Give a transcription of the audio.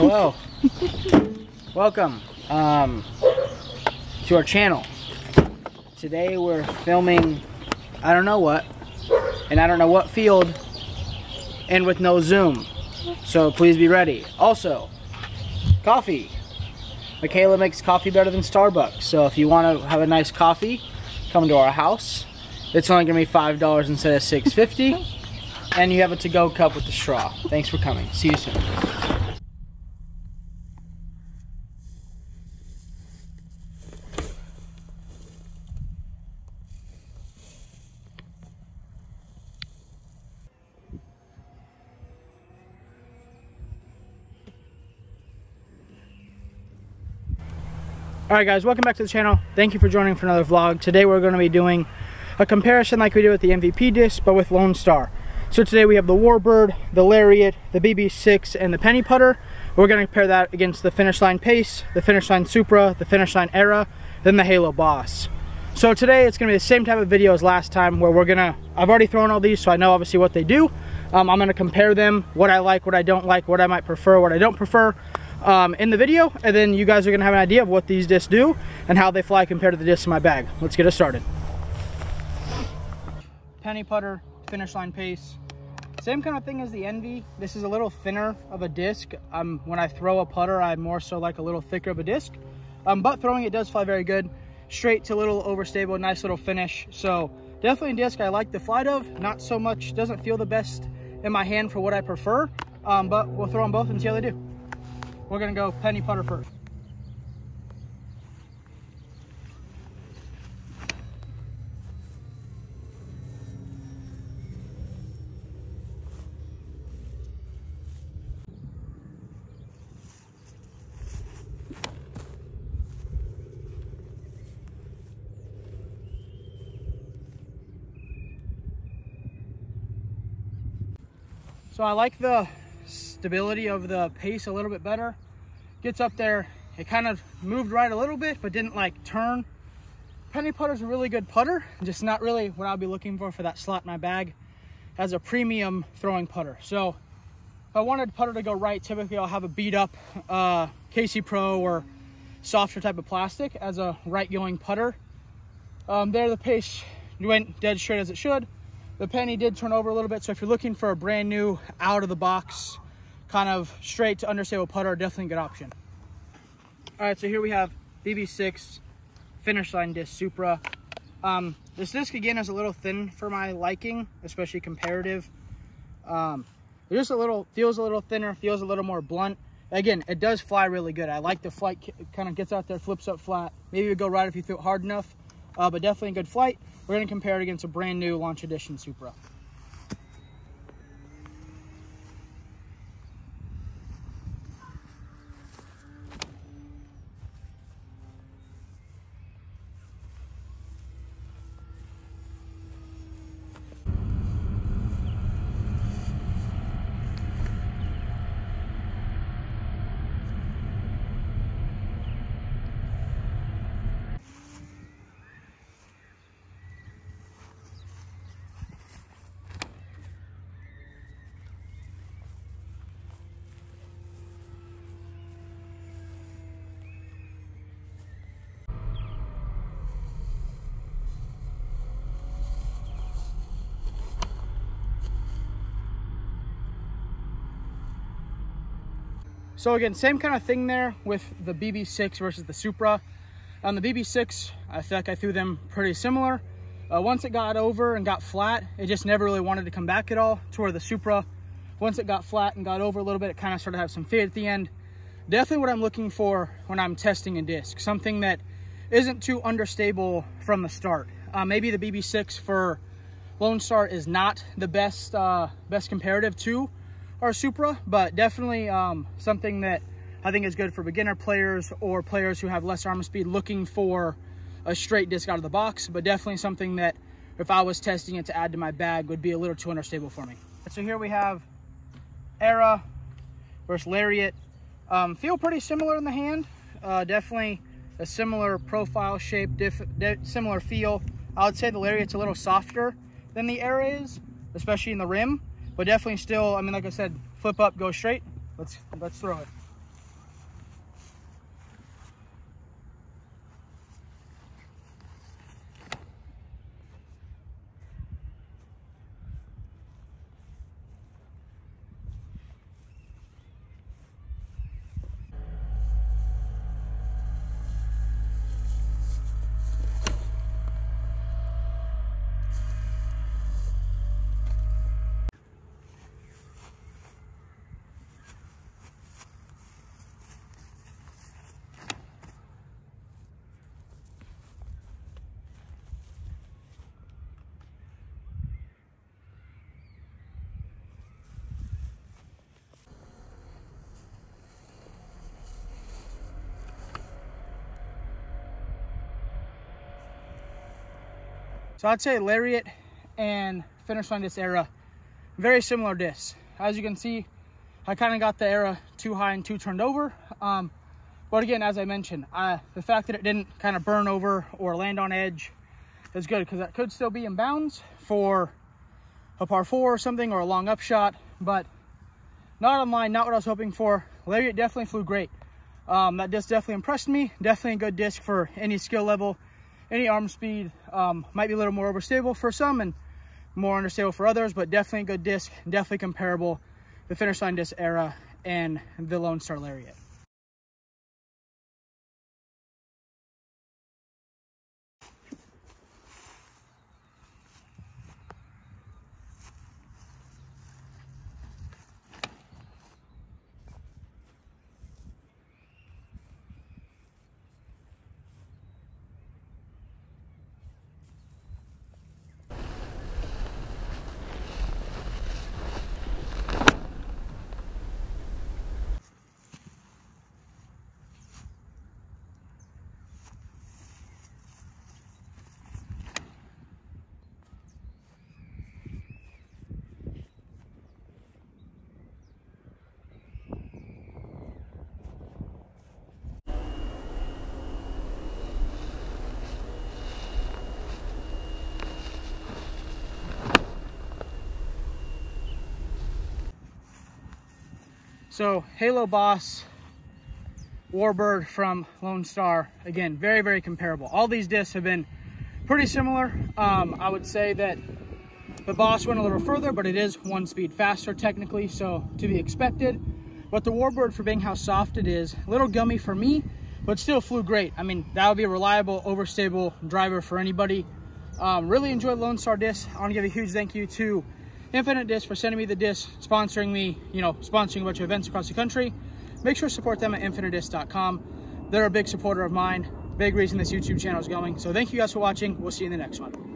Hello. Welcome um, to our channel. Today we're filming, I don't know what, and I don't know what field, and with no zoom. So please be ready. Also, coffee. Michaela makes coffee better than Starbucks. So if you want to have a nice coffee, come to our house. It's only gonna be $5 instead of 6.50, And you have a to-go cup with the straw. Thanks for coming. See you soon. Alright guys, welcome back to the channel. Thank you for joining for another vlog. Today we're going to be doing a comparison like we did with the MVP disc, but with Lone Star. So today we have the Warbird, the Lariat, the BB6, and the Penny Putter. We're going to compare that against the Finish Line Pace, the Finish Line Supra, the Finish Line Era, then the Halo Boss. So today it's going to be the same type of video as last time where we're going to, I've already thrown all these so I know obviously what they do. Um, I'm going to compare them, what I like, what I don't like, what I might prefer, what I don't prefer um, in the video and then you guys are gonna have an idea of what these discs do and how they fly compared to the discs in my bag. Let's get it started. Penny putter, finish line pace. Same kind of thing as the Envy. This is a little thinner of a disc. Um, when I throw a putter, I more so like a little thicker of a disc. Um, but throwing it does fly very good. Straight to a little overstable, nice little finish. So definitely a disc I like the flight of. Not so much, doesn't feel the best in my hand for what I prefer. Um, but we'll throw them both and see how they do. We're gonna go penny putter first. So I like the stability of the pace a little bit better. Gets up there, it kind of moved right a little bit, but didn't like turn. Penny putter's a really good putter, just not really what I'll be looking for for that slot in my bag as a premium throwing putter. So if I wanted putter to go right, typically I'll have a beat up uh, KC Pro or softer type of plastic as a right going putter. Um, there the pace went dead straight as it should. The penny did turn over a little bit, so if you're looking for a brand new out of the box kind of straight to understable putter, definitely a good option. All right, so here we have BB6 finish line disc Supra. Um, this disc again is a little thin for my liking, especially comparative. Um, just a little, feels a little thinner, feels a little more blunt. Again, it does fly really good. I like the flight, kind of gets out there, flips up flat. Maybe it would go right if you threw it hard enough, uh, but definitely a good flight. We're gonna compare it against a brand new Launch Edition Supra. So again, same kind of thing there with the BB6 versus the Supra. On the BB6, I feel like I threw them pretty similar. Uh, once it got over and got flat, it just never really wanted to come back at all to where the Supra, once it got flat and got over a little bit, it kind of started to have some fade at the end. Definitely what I'm looking for when I'm testing a disc, something that isn't too understable from the start. Uh, maybe the BB6 for Lone Star is not the best, uh, best comparative to our Supra, but definitely um, something that I think is good for beginner players or players who have less arm speed looking for a straight disc out of the box, but definitely something that if I was testing it to add to my bag would be a little too unstable for me. So here we have Era versus Lariat. Um, feel pretty similar in the hand. Uh, definitely a similar profile shape, different, similar feel. I would say the Lariat's a little softer than the Era is, especially in the rim but definitely still, I mean, like I said, flip up, go straight. Let's, let's throw it. So I'd say Lariat and finish line disc era, very similar discs. As you can see, I kind of got the era too high and too turned over. Um, but again, as I mentioned, I, the fact that it didn't kind of burn over or land on edge is good because that could still be in bounds for a par four or something or a long upshot, but not on line, not what I was hoping for. Lariat definitely flew great. Um, that disc definitely impressed me. Definitely a good disc for any skill level, any arm speed. Um, might be a little more overstable for some and more understable for others, but definitely a good disc, definitely comparable the finish line disc era and the Lone Star Lariat. So Halo Boss Warbird from Lone Star, again, very, very comparable. All these discs have been pretty similar. Um, I would say that the Boss went a little further, but it is one speed faster technically, so to be expected. But the Warbird, for being how soft it is, a little gummy for me, but still flew great. I mean, that would be a reliable, overstable driver for anybody. Um, really enjoyed Lone Star disc. I want to give a huge thank you to Infinite Disc for sending me the disc, sponsoring me, you know, sponsoring a bunch of events across the country. Make sure to support them at infinitedisc.com. They're a big supporter of mine, big reason this YouTube channel is going. So thank you guys for watching. We'll see you in the next one.